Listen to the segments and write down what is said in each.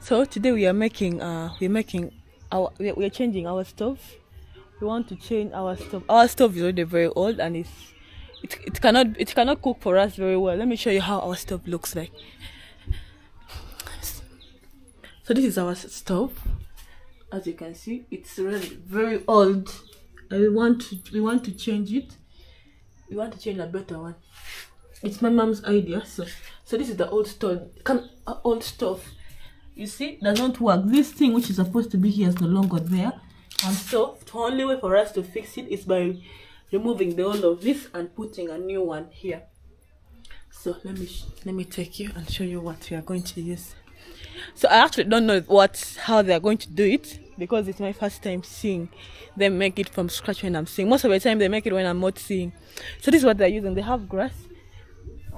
So today we are making uh we're making our we are, we are changing our stove. We want to change our stove. Our stove is already very old and it's it, it cannot it cannot cook for us very well. Let me show you how our stove looks like. So this is our stove. As you can see, it's really very old. And we want to we want to change it. We want to change a better one. It's my mom's idea. So so this is the old. Come uh, old stove. You see, does not work. This thing which is supposed to be here is no longer there. And so the only way for us to fix it is by removing the whole of this and putting a new one here. So let me let me take you and show you what we are going to use. So I actually don't know what how they are going to do it because it's my first time seeing them make it from scratch when I'm seeing. Most of the time they make it when I'm not seeing. So this is what they're using. They have grass.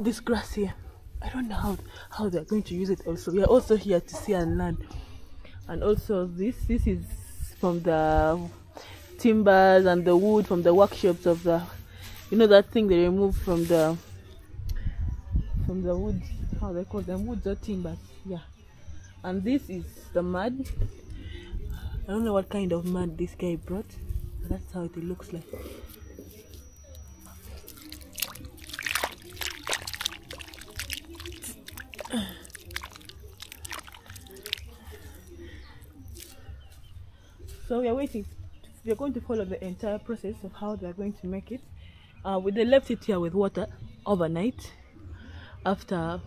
This grass here. I don't know how how they're going to use it also. We are also here to see and learn. And also this this is from the timbers and the wood from the workshops of the you know that thing they remove from the from the wood how they call them woods or timbers yeah and this is the mud i don't know what kind of mud this guy brought that's how it looks like so we are waiting. We are going to follow the entire process of how they are going to make it. Uh, we they left it here with water overnight after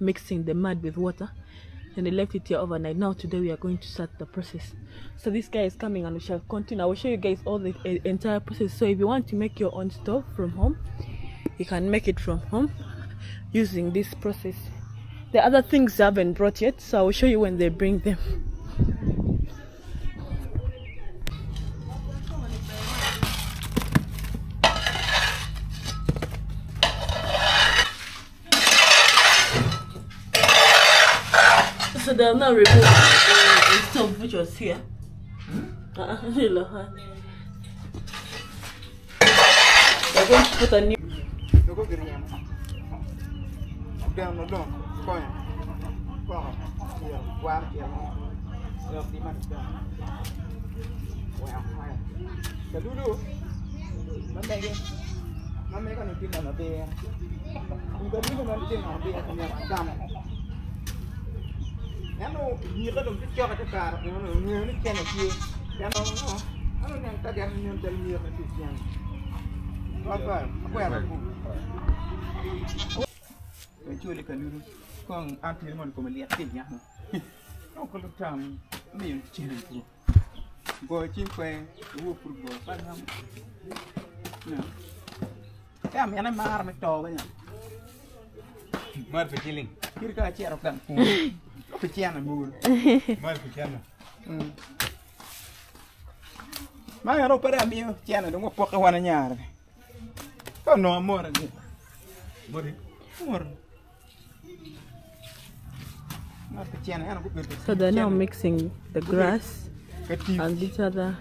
mixing the mud with water. And they left it here overnight. Now today we are going to start the process. So this guy is coming and we shall continue. I will show you guys all the uh, entire process. So if you want to make your own stove from home you can make it from home using this process. The other things they haven't brought yet so i will show you when they bring them So they are now the, the which was here. Uh-uh, hello, huh? They're going to put a new. Nó có cái gì mà Đeo nó đong Coi à Coi à Kìa Qua Được đi mặt kìa Wow hay Kìa đu đu Nó đây đi Nó mấy con này tin là nó bè Không có biết nó tin là nó bè Thì nhà ano nyira dum ti chora ti kar ano nyira ni ken ti ano no ano nang ta gan nyon tel nyira ti tian papa ko ya ko ko chuli kanuru kon antil mon ko me liat ti nya no ko lu tam me yon ti chen ko go chin kwe wo pur go pa ngam no ya mi ana mar me to ba nya mar fe kiling kirka chero kan ku pequena, Google. Mais pequena. Hum. Mas eu não para mim, pequena, não vou pouco o ananhar. Eu não amor ali. Mori. Mor. Mas pequena, eu não. So they're now mixing the grass. And each other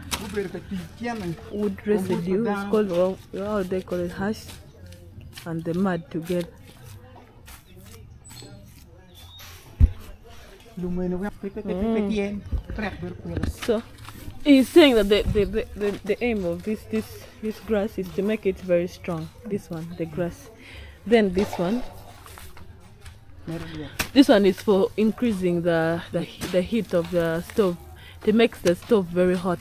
wood residue, it's called, well, they call it hash, and the mud together. Trap mm. So he's saying that the, the, the, the, the aim of this, this this grass is to make it very strong. This one, the grass. Then this one. This one is for increasing the, the the heat of the stove. It makes the stove very hot.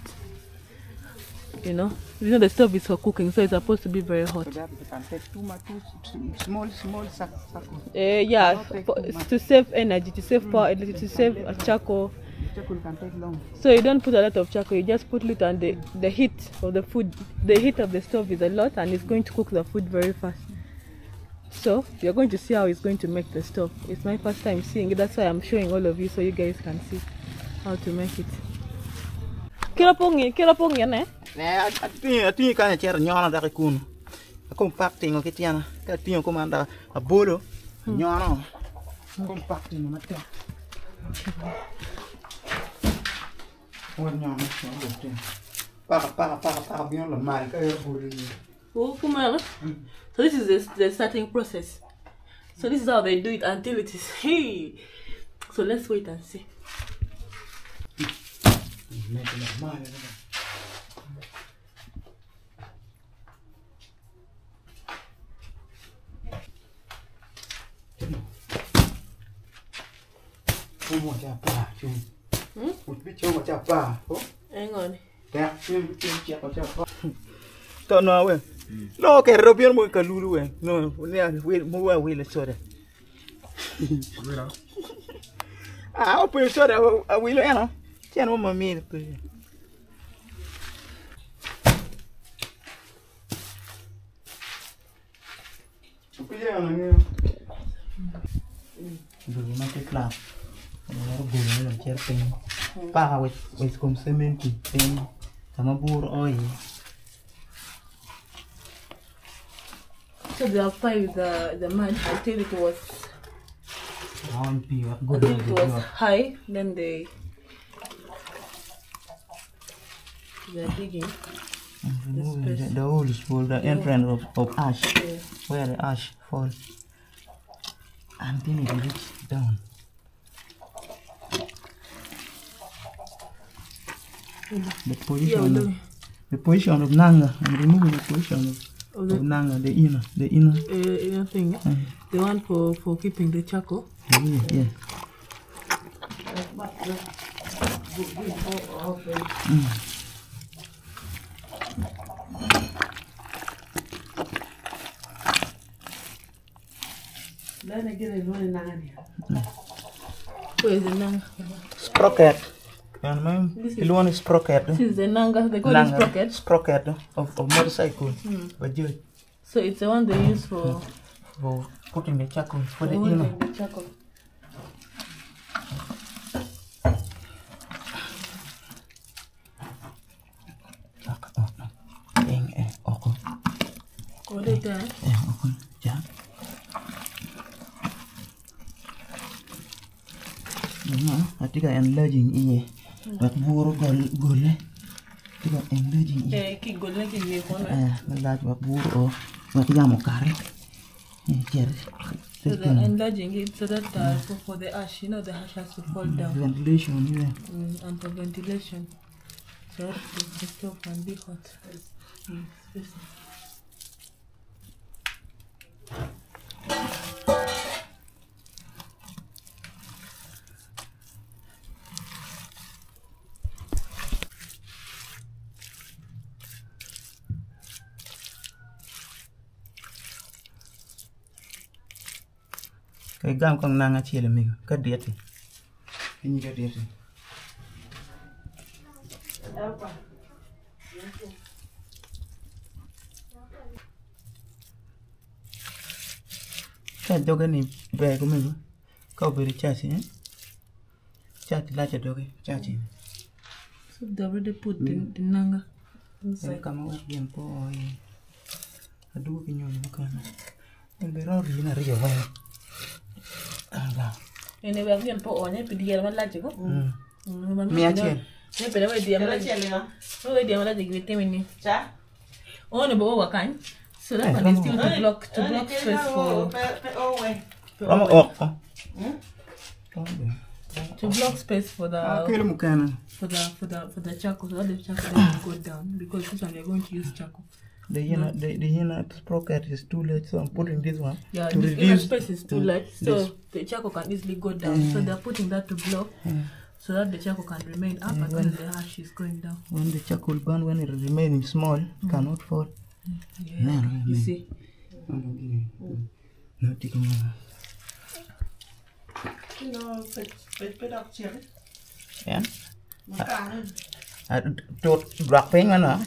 You know, you know the stove is for cooking, so it's supposed to be very hot. So that you can take too much too small small sack sack. Uh, yeah, for, to save energy, to save power, energy, to save uh, charcoal. Charcoal can take long. So you don't put a lot of charcoal, you just put little and the, the heat of the food, the heat of the stove is a lot and it's going to cook the food very fast. So you're going to see how it's going to make the stove. It's my first time seeing it, that's why I'm showing all of you so you guys can see how to make it. kila pongi kila pongi ne ne ati o kana chera nyono daki kun akum pak tingo kitiana ka tiyo kuma da abolo hmm. nyono akum pak tingo matek Wan nyono nyono tingo para para para para bien mal que eu vou Oh, come. So this is the, the starting process. So this is how they do it until it is hey. So let's wait and see. Mete normal, ¿verdad? Chung chà bà chung. Một biết chung chả bà. Hang on. Kaya, chung chung chà bà. Tao nói vậy. No, que robian muy calulu, güey. No, muy muy muy la soda. Mira. Ah, pues soda, a Stiamo un momento così. Dove ma che clap? Non ho orgoglio, non c'è pen. Pa, questo come sementi, pen. Siamo pure oggi. So the pie with the, the man, I think it was... I think it was high, then they... they're digging. The, the hole is for the entrance of, of ash, Yeah. where the ash fall. Until it reach down. The Yeah, position, we of, the position of Nanga, I'm removing the position of, Of of the Nanga, the inner, the inner. uh, inner thing. Mm. The one for for keeping the charcoal. Yeah, yeah. Where is the nanga? Sprocket. You know, the one is sprocket. This is the nanga. They call it Nanga, sprocket. sprocket of, of motorcycle. But you, So it's the one they use for for putting the charcoal for the holding inner. the charcoal. Eng, eh, oko. What Ati ka enlarging iye. Wat buru gol gole. Ti ka enlarging iye. Eh, keep going, keep going. for now. Eh, malaj wat buru o. Wat jamo kare. Eh, ker. So they're enlarging it so that uh, for, for the ash, you know, the ash has to fall down Ventilation iye. mm, and for ventilation. So that the, the stove can be hot. Mm, jam kong nanga chile mi ka dieti ni ka dieti ka doge ni bag mi ka obere chachi eh? Chachi la doge chachi. So dobre de put mm. de nanga. Eh, kama wa bien po eh, adugo kinyo ni kana embera ri na eh. ya, wa ene wa ngen po onya pidi yel man laje ko mi ache ne pele wa diam laje no wa diam laje gwe temini cha one bo wa kan? So that one is still to block to block stress for ama ok to block space for the for the for the for the charcoal so that the charcoal go down because this one they're going to use charcoal. The inner, the, the inner sprocket is too late, so I'm putting this one Yeah, to this inner space is too mm, light, so this. the charcoal can easily go down. So mm. they're putting that to block, mm. so that the charcoal can remain up mm, Yeah, and when- the ash is going down. When the charcoal burn, when it remains small, cannot fall. Yeah, Yeah, you yeah. see. No, take me. Yeah. Uh, uh, I do drop ping on her.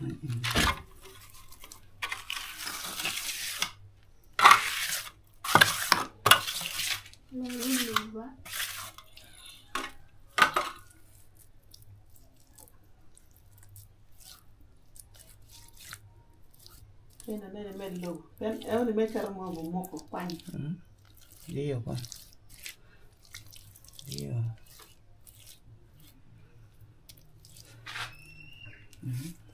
Ena nene men lou. Ben, eu ni me kar mo mo ko kwani. Mm. Iyo kwani.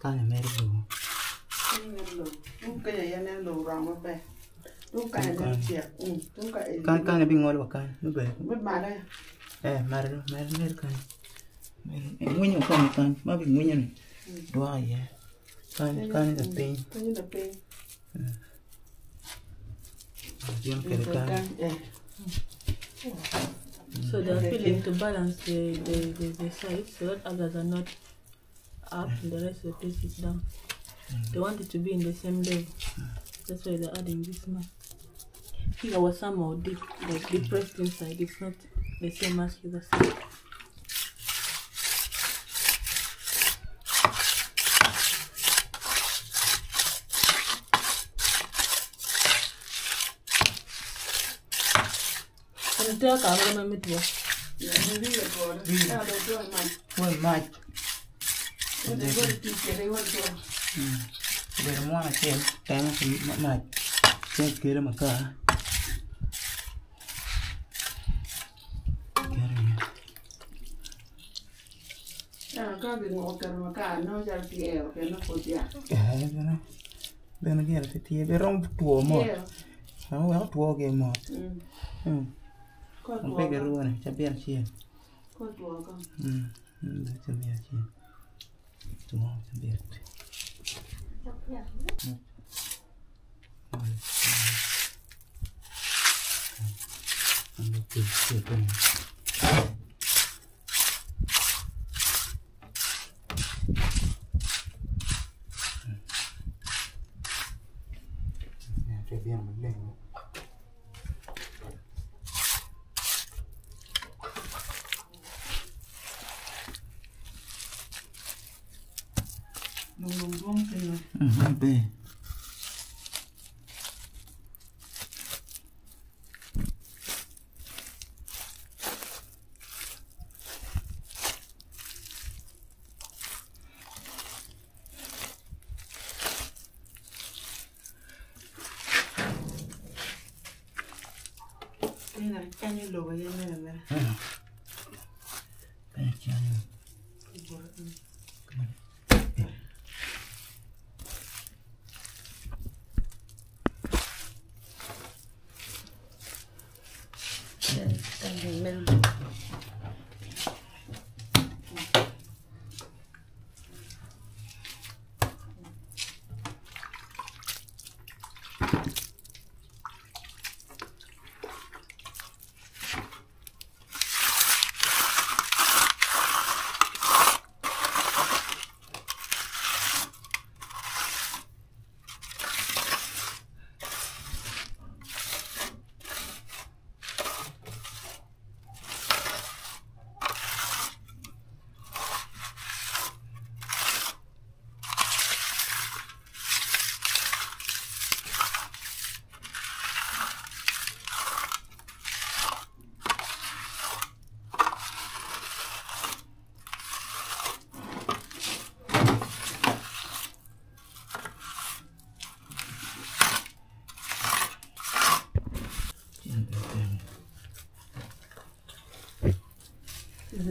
Kan là mẹ được. Ena med logo. Tung kaya yan en logo rong mabe. Tung kaya yan. Mm. Tung kaya. Kan kan abi ngồi rồi kan. Nó về. Med mada. Eh, mari do, mari mari kan. Ngunya kan kan. Ma bi ngunya ni. Dua ya. Kan kan da pin. Kanya da pin. Diam ke kan. Eh. So they are filling to balance the, the, the, the sides so that others are not up and the rest of the place is down. They want it to be in the same level. That's why they're adding this much. Here was somehow deep, like depressed inside. It's not the same as the other side. And tell Carol, Mamma, to us. Ya, ni ri le ko. Ya do do ma. Oi, mai. Ni de go ti ke re ho do. Ver mo na chen. Tem que mai. Chen que era maca. Quero ir. Ya ka bi ngo ka ma ka no ja ti Tamam bir etti. Çok güzel. Evet. Evet. Ben de 농농농 때문에. 응, 네.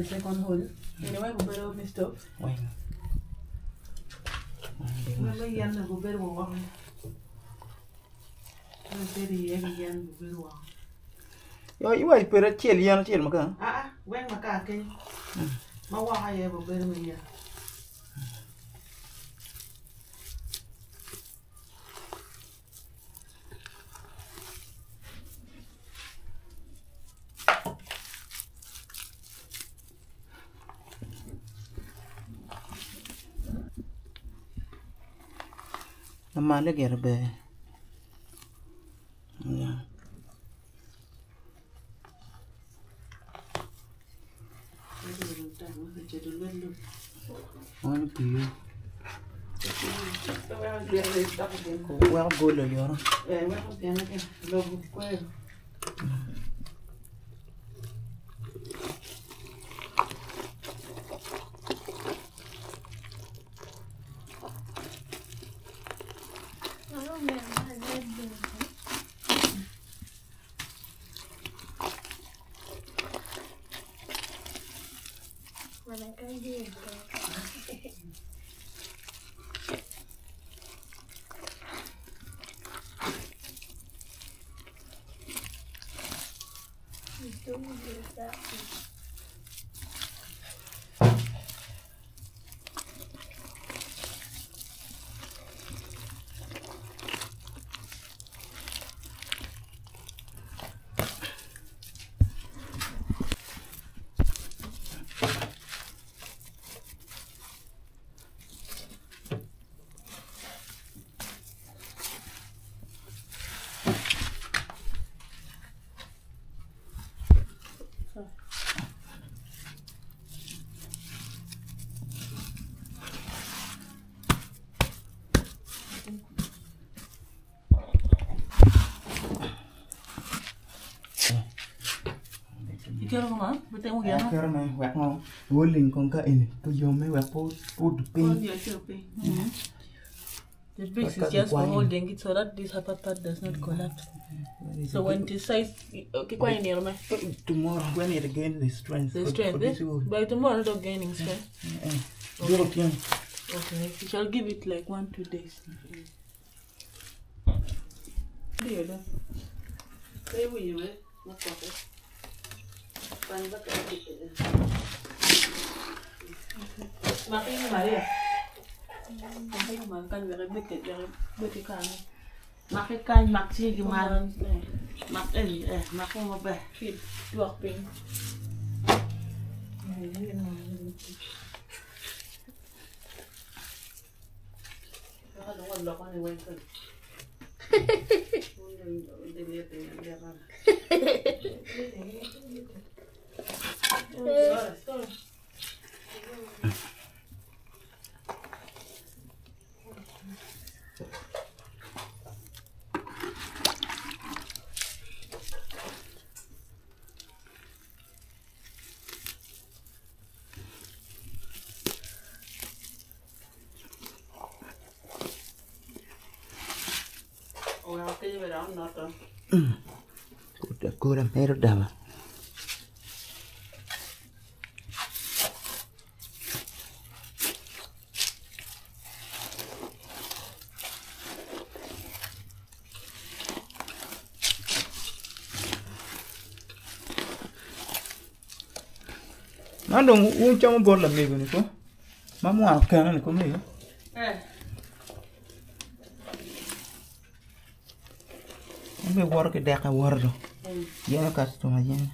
Second hole. Anyway. Quay. Quay đi Ma mà. ba yan go ber wa. Yo, iwa ipera chiel yan chiel maka. Ah ah, wen ma ka ke. Ma wa ha ye go ber ma ya. malha gerbe olha olha o pio o é o golo ali ó é o é o 九五年的。quero não, vou ter um guia. Não quero não, vai não. Vou linkar com ele. Tu já me vai por do pé. The bricks is just for holding it so that this upper part does not collapse. So when the size, okay, quite near me. Tomorrow, when it gain the strength. The strength, eh? By tomorrow, it'll gaining strength. Yeah. Okay. okay, we shall give it like one, two days. There you go. There then. Makin Maria. Makin makan dari bete dari bete kan. Makikany mak sige man. Kemarin Mak eh eh mak mo ba. fit dua ping. O ya ke be Kuule, kuule, meidän tämä. ando uncha mbola mbibi niko mamu akana niko mbibi eh mbe wor ki deka wor do. Yena kastoma yena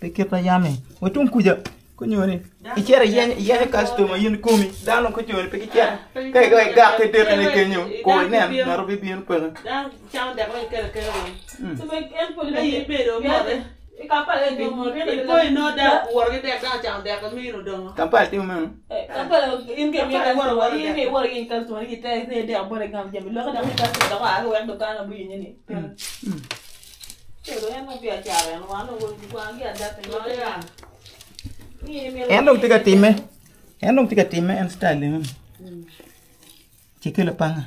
pikita yame watun kuja kunyoni ichere yen yen kastoma yen komi dano kunyoni pikichere kai kai ga ke deka ne kenyo ko ne. Narobi bien pega dan chao deka ne kenyo hmm. so me en pogna yebedo mo kampala ti ko no da wor gi dek da chang dek mi no dong. Kampala ti men kampala in ke mi kan wor wor ini ke wor in kan wor gi te ne de bo le ngam jam lo ini mi ka ti da ka wor do kan bu yin ni en dong tiga time en eh. dong tiga time en eh, style ni cikil panga ah.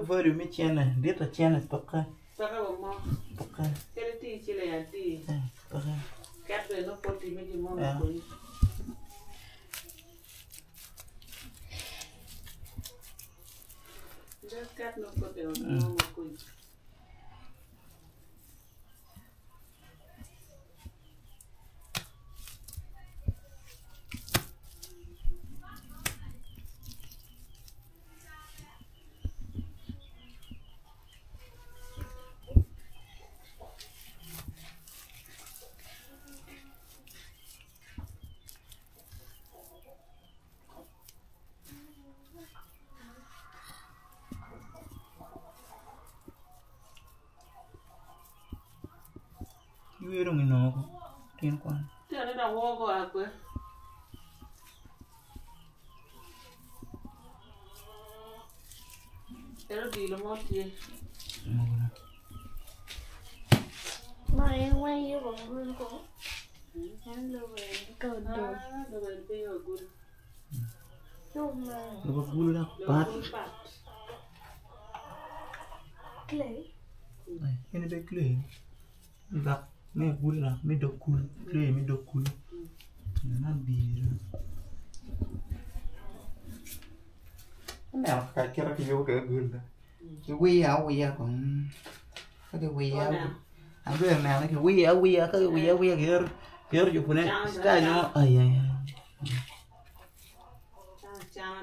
văriu mi chene, dit a chene toca Paka wa mo. Paka. Kele ti chile ya ti. Paka. Kato no poti mi di mo ko. Just no poti no. Yuero mi no ko. Tin kwan. Ana da wo go akwe. Ero di lo mo ti. Mày quay vô bằng gương của Hắn lưu về cờ đồ Ah, do ba pe yo good. Chung mà Lo gulu na Lo pat. good pat. Kể Ai, Ini be kle. Dak me gulu na me do kul. Kle me do kul. Na bi. Nào cái kia cái vô cái gül đó. Cái quy à quy à còn cái quy now. Ang gue nào cái quy à quy à cái quy à quy à kia kia phụ này. Cái nó ai ai. Cha cha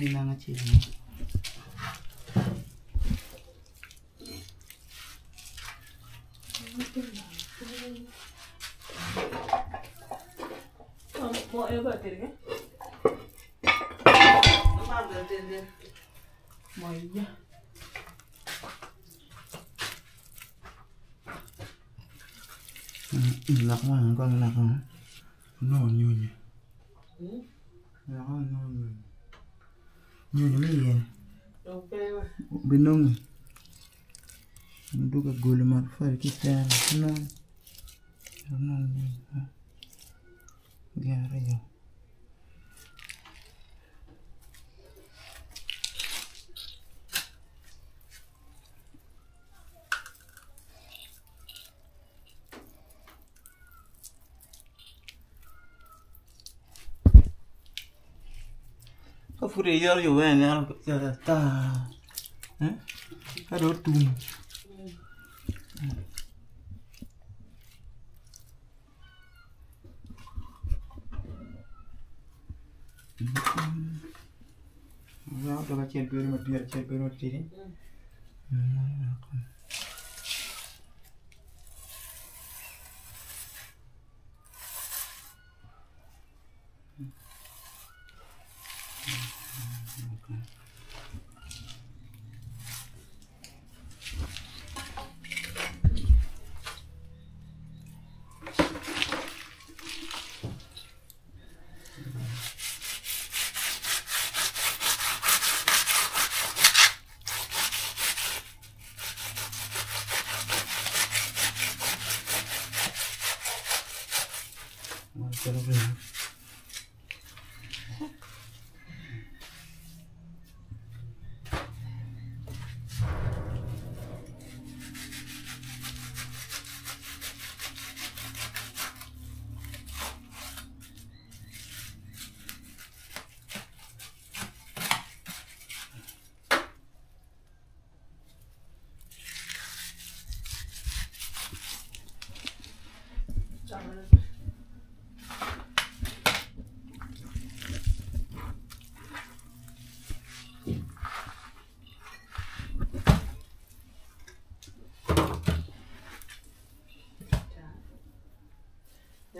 मिलना चाहिए pure io io bene in realtà eh? ero ortuno Guarda la chiave per una birra, chiave tiri. Pero.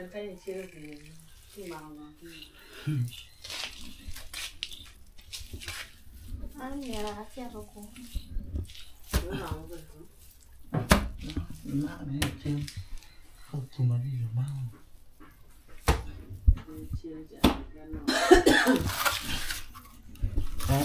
Gì đấy. Chalo rin. Nhân cái này chia màu nó Ăn mẹ là xe rồi cô. nó màu rồi. Má này xem. Không tụi nó đi rồi má. Chia. À,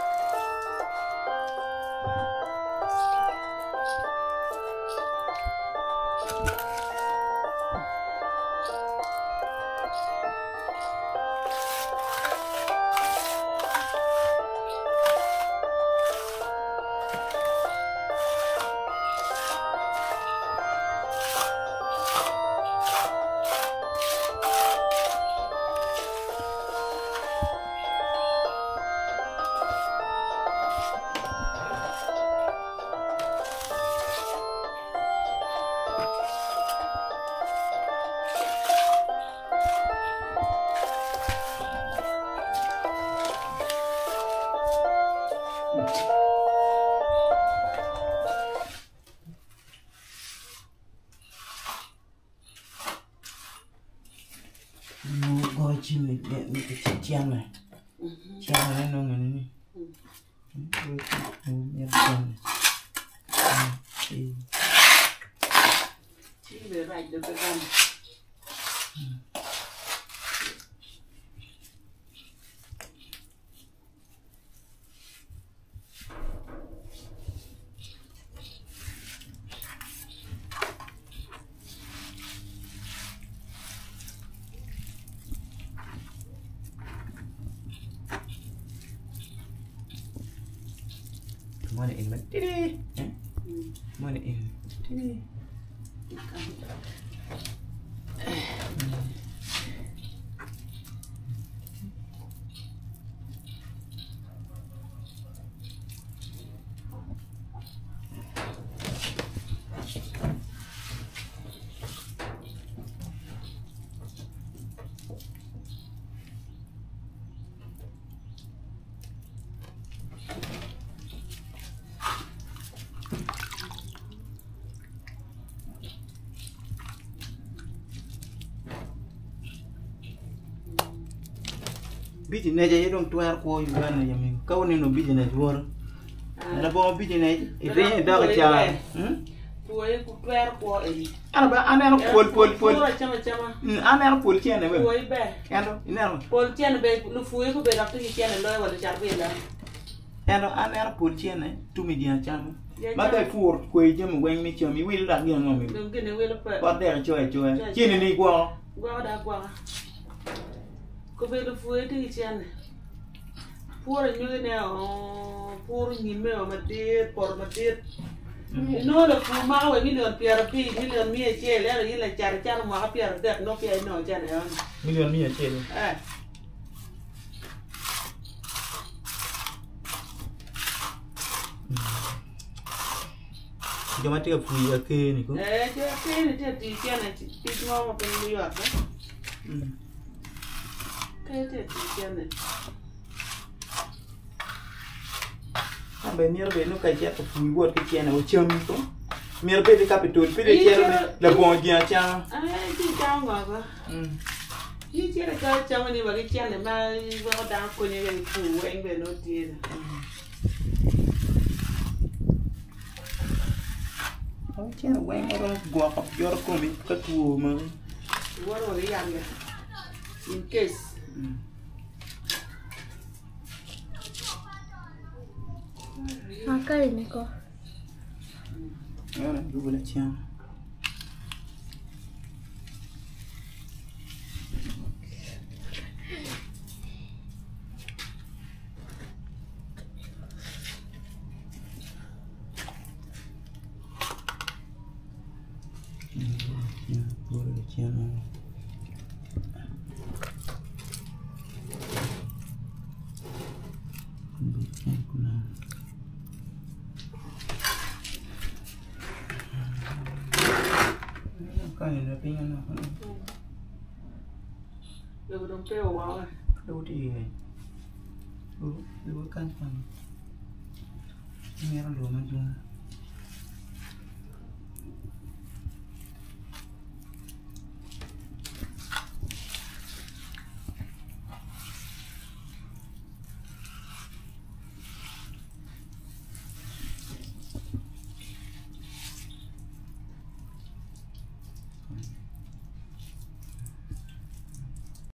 chim này để mình cái chiếc chen này. Chen này nó người này. Đôi khi nó nhét chen này. Ừ, thì Chia về rạch được cái con biti neja yedong tuar ko yugana yami kawani no biti na tuar na bo biti na ife da ka cha tuwe ku tuar ko eli ana ba ana no pol pol pol chama chama ana no pol tiene be tuwe be endo ina no pol tiene be no fuwe ko be rakto ki tiene lo wala charbe la endo ana no pol tiene tumi dia chama maka fur kwe jam gweng ni chama mi wil dak gen ngom mi gene wil pa pa der choe choe chini ni gwo gwo da gwo Ko be lu fuoi ti chene. Pura nyu ne o pur ni me o ma dir por ma dir. no da fu ma we million pier pi million mi che le ri la char char ma pier de no pier no chan e on million mia chen eh. Joma tiga fui ake ni ko eh che che ni te ti chan e ti mo ma pe New York eh ke te ti chan e ambe mier be no kai cha fui wot ke chen o cham ko mier be capital pe de chen la bon dia cha eh ti cha ngo ba Ni tiene que echar ni va que tiene más va a dar con el fu en vez no tiene. o chen wen ro go ko yor ko mi ka tu ma Igual lo digan ya. In case. 嗯。啊盖也没够没如果来签。 ดูตรงเปรี้ยวว้าวเลยรู้ดีไงรู้รู้การฟังไม่รู้มันรู้